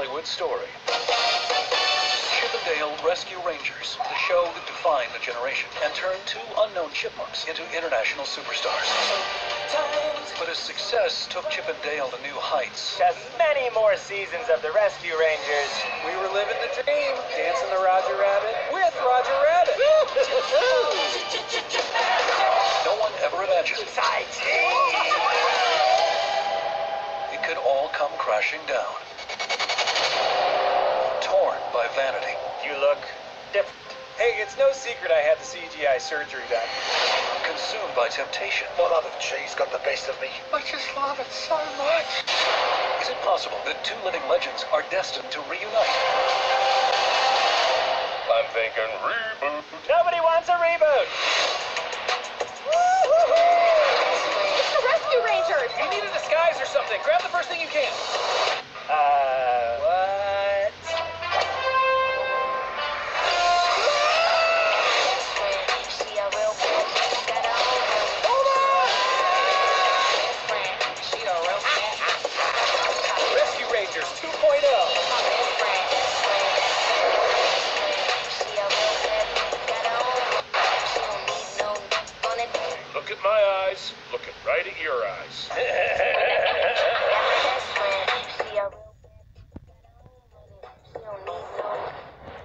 Hollywood story. Chip 'n Dale Rescue Rangers, the show that defined a generation and turned two unknown chipmunks into international superstars. But his success took Chip 'n Dale to new heights. Has many more seasons of the Rescue Rangers. We were living the dream, dancing the Roger Rabbit with Roger Rabbit. No one ever imagined it could all come crashing down. Torn vanity, You look different. Hey, it's no secret I had the CGI surgery done. consumed by temptation. My love of cheese got the best of me. I just love it so much. Is it possible that two living legends are destined to reunite? I'm thinking reboot. Nobody wants a reboot. It's the Rescue Rangers! You need a disguise or something. Grab the first thing you can. Uh, my eyes. Looking right at your eyes.